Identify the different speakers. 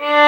Speaker 1: Yeah.